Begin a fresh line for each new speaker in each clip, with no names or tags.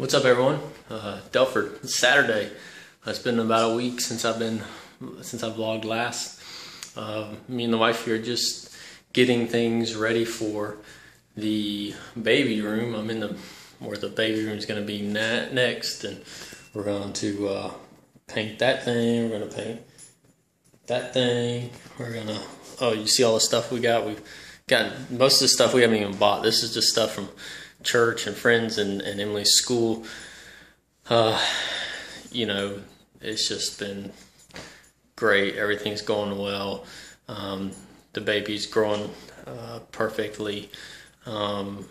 What's up, everyone? Uh, Delford. It's Saturday. It's been about a week since I've been since I vlogged last. Uh, me and the wife here just getting things ready for the baby room. I'm in the where the baby room is going to be next, and we're going to uh, paint that thing. We're going to paint that thing. We're gonna. Oh, you see all the stuff we got? We've got most of the stuff we haven't even bought. This is just stuff from church and friends and, and Emily's school. Uh, you know, it's just been great. Everything's going well. Um, the baby's growing uh, perfectly. Um,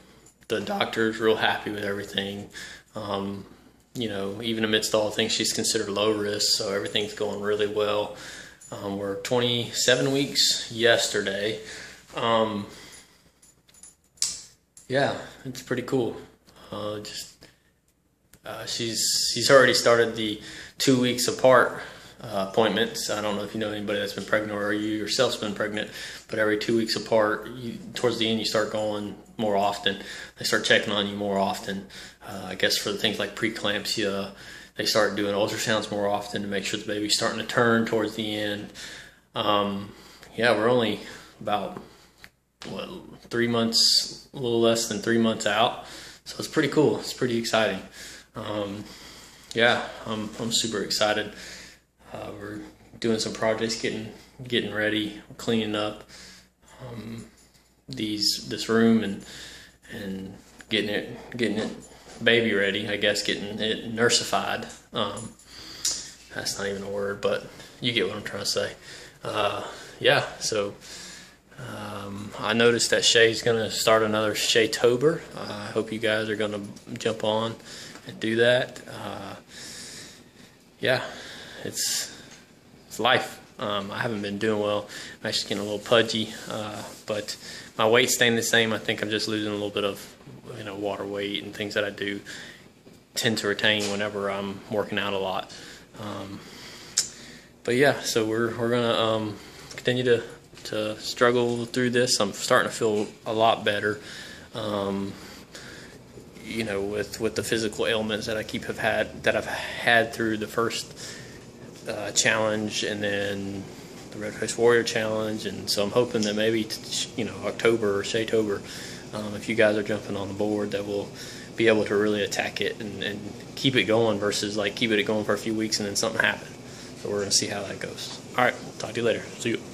the doctor's real happy with everything. Um, you know, even amidst all things, she's considered low risk, so everything's going really well. Um, we're 27 weeks yesterday. Yeah, it's pretty cool. Uh, just uh, she's she's already started the two weeks apart uh, appointments. I don't know if you know anybody that's been pregnant or you yourself's been pregnant, but every two weeks apart, you, towards the end, you start going more often. They start checking on you more often. Uh, I guess for things like preeclampsia, they start doing ultrasounds more often to make sure the baby's starting to turn towards the end. Um, yeah, we're only about what three months, a little less than three months out. So it's pretty cool. It's pretty exciting. Um, yeah, I'm I'm super excited. Uh, we're doing some projects, getting getting ready, cleaning up um, these this room and and getting it getting it baby ready. I guess getting it nursified. Um, that's not even a word, but you get what I'm trying to say. Uh, yeah, so I noticed that Shay's going to start another Shaytober. Uh, I hope you guys are going to jump on and do that. Uh, yeah, it's it's life. Um, I haven't been doing well. I'm actually getting a little pudgy, uh, but my weight's staying the same. I think I'm just losing a little bit of you know water weight and things that I do tend to retain whenever I'm working out a lot. Um, but yeah, so we're we're gonna um, continue to to struggle through this. I'm starting to feel a lot better. Um, you know, with with the physical ailments that I keep have had that I've had through the first uh, challenge and then the Red Face Warrior challenge, and so I'm hoping that maybe you know October or Shaytober, um, if you guys are jumping on the board, that we'll be able to really attack it and, and keep it going versus like keep it going for a few weeks and then something happen. So we're gonna see how that goes. All right, talk to you later. See you.